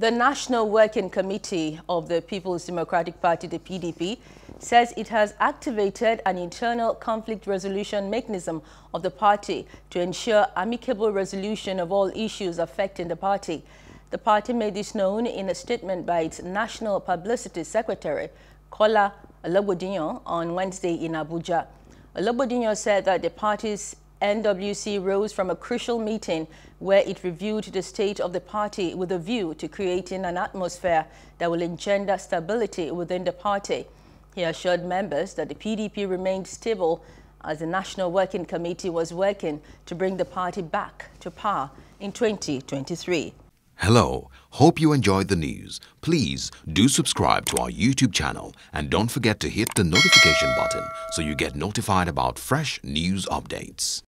The National Working Committee of the People's Democratic Party, the PDP, says it has activated an internal conflict resolution mechanism of the party to ensure amicable resolution of all issues affecting the party. The party made this known in a statement by its National Publicity Secretary, Kola Ologbondiyan, on Wednesday in Abuja. Ologbondiyan said that the party's NWC rose from a crucial meeting where it reviewed the state of the party with a view to creating an atmosphere that will engender stability within the party. He assured members that the PDP remained stable as the National Working Committee was working to bring the party back to power in 2023. Hello, hope you enjoyed the news. Please do subscribe to our YouTube channel and don't forget to hit the notification button so you get notified about fresh news updates.